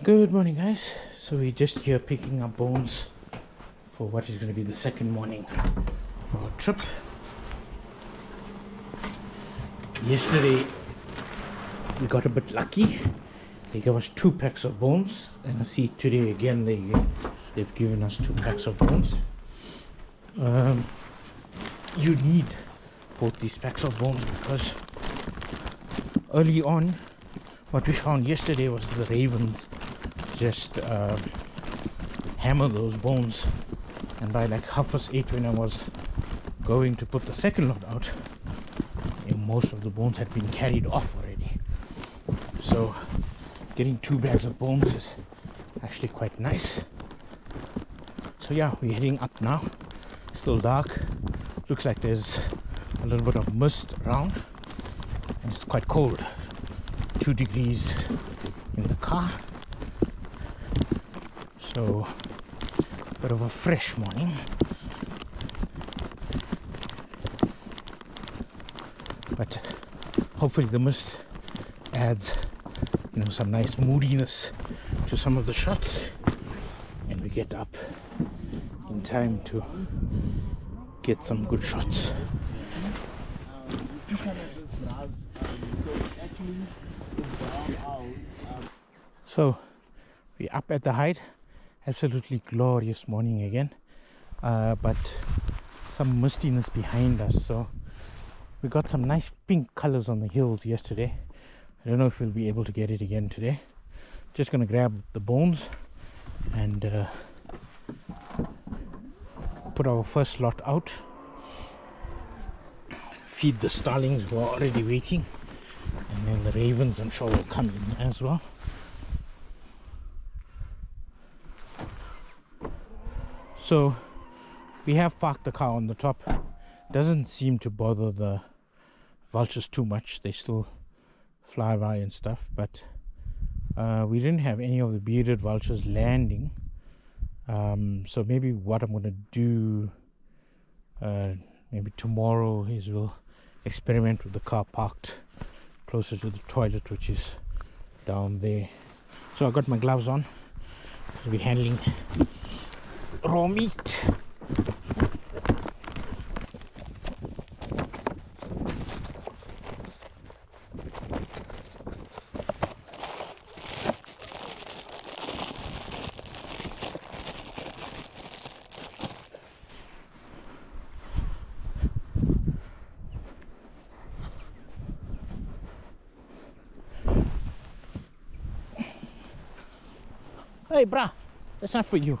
Good morning, guys. So we're just here picking up bones for what is going to be the second morning of our trip. Yesterday we got a bit lucky. They gave us two packs of bones, and I see today again they they've given us two packs of bones. Um, you need both these packs of bones because early on, what we found yesterday was the ravens just uh, hammer those bones, and by like half past eight when I was going to put the second lot out, most of the bones had been carried off already. So getting two bags of bones is actually quite nice. So yeah, we're heading up now. Still dark. Looks like there's a little bit of mist around. And it's quite cold. Two degrees in the car. So bit of a fresh morning. But hopefully the mist adds you know some nice moodiness to some of the shots. And we get up in time to get some good shots. So we're up at the height absolutely glorious morning again. Uh, but some mistiness behind us so we got some nice pink colors on the hills yesterday. I don't know if we'll be able to get it again today. Just gonna grab the bones and uh, put our first lot out. Feed the starlings who are already waiting. And then the ravens I'm sure will come in as well so we have parked the car on the top. Doesn't seem to bother the vultures too much. They still fly by and stuff but uh, we didn't have any of the bearded vultures landing. Um, so maybe what I'm gonna do uh, maybe tomorrow is we'll experiment with the car parked closer to the toilet which is down there. So I got my gloves on. We'll be handling raw meat Hey, brah, that's not for you.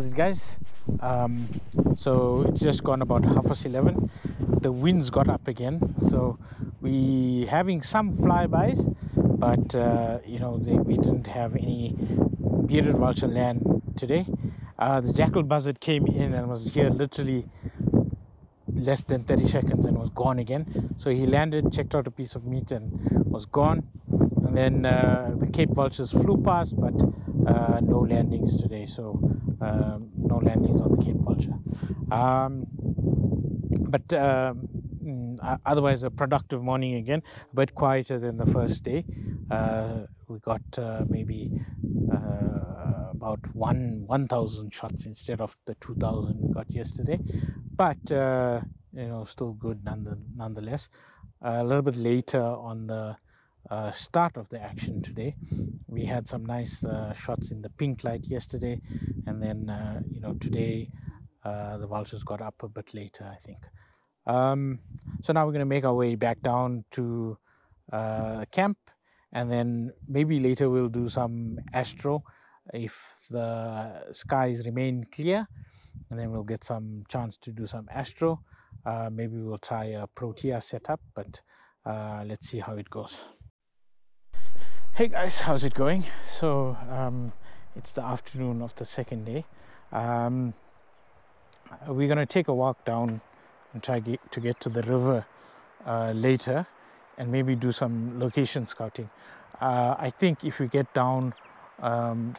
how's it guys? Um, so it's just gone about half past 11 the winds got up again so we having some flybys but uh, you know they, we didn't have any bearded vulture land today. Uh, the jackal buzzard came in and was here literally less than 30 seconds and was gone again. So he landed checked out a piece of meat and was gone. And then uh, the cape vultures flew past but uh, no landings today so um, no landings on the cape vulture. Um, but um, mm, otherwise a productive morning again a bit quieter than the first day. Uh, we got uh, maybe uh, about one 1000 shots instead of the 2000 we got yesterday. But uh, you know still good nonetheless. A little bit later on the uh, start of the action today. We had some nice uh, shots in the pink light yesterday, and then uh, you know today uh, the vultures got up a bit later, I think. Um, so now we're going to make our way back down to uh, camp, and then maybe later we'll do some astro if the skies remain clear, and then we'll get some chance to do some astro. Uh, maybe we'll try a protea setup, but let's see how it goes. Hey guys, how's it going? So um, it's the afternoon of the second day. Um, we're gonna take a walk down and try get, to get to the river uh, later and maybe do some location scouting. Uh, I think if we get down um,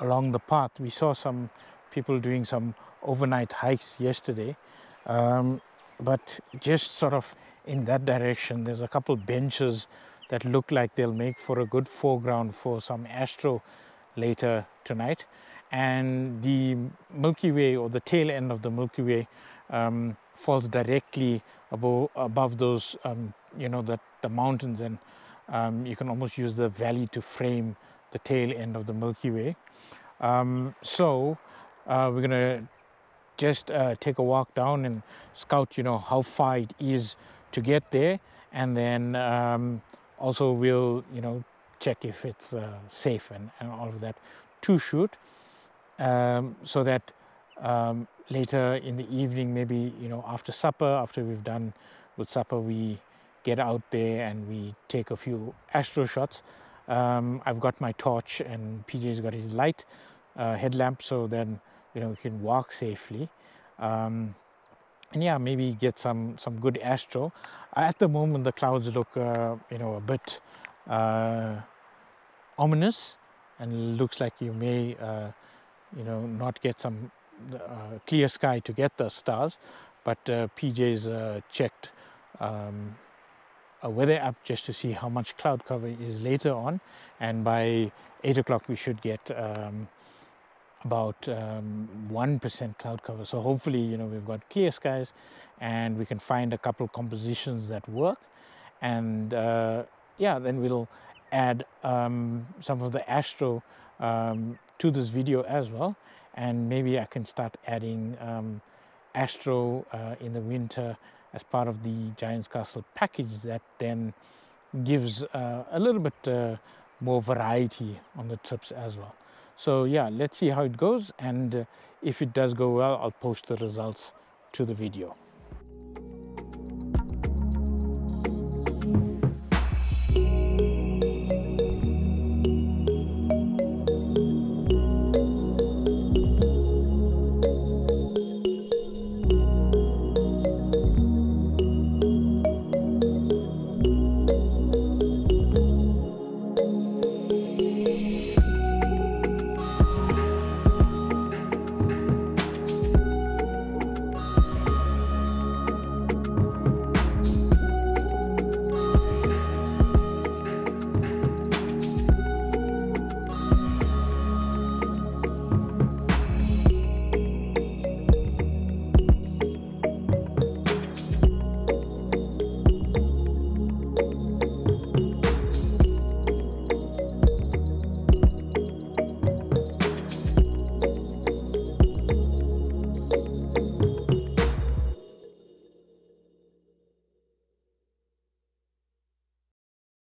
along the path, we saw some people doing some overnight hikes yesterday, um, but just sort of in that direction, there's a couple benches that look like they'll make for a good foreground for some astro later tonight. And the Milky Way or the tail end of the Milky Way um, falls directly above, above those, um, you know, the, the mountains and um, you can almost use the valley to frame the tail end of the Milky Way. Um, so uh, we're going to just uh, take a walk down and scout, you know, how far it is to get there and then um, also we'll you know check if it's uh, safe and, and all of that to shoot um, so that um, later in the evening maybe you know after supper after we've done with supper we get out there and we take a few astro shots. Um, I've got my torch and PJ's got his light uh, headlamp so then you know we can walk safely. Um, and yeah maybe get some some good astro. At the moment the clouds look uh, you know a bit uh, ominous and looks like you may uh, you know not get some uh, clear sky to get the stars. But uh, PJ's uh, checked um, a weather app just to see how much cloud cover is later on. And by 8 o'clock we should get um, about um, 1% cloud cover. So hopefully, you know, we've got clear skies and we can find a couple compositions that work. And uh, yeah, then we'll add um, some of the astro um, to this video as well. And maybe I can start adding um, astro uh, in the winter as part of the Giant's Castle package that then gives uh, a little bit uh, more variety on the trips as well. So yeah, let's see how it goes. And uh, if it does go well, I'll post the results to the video.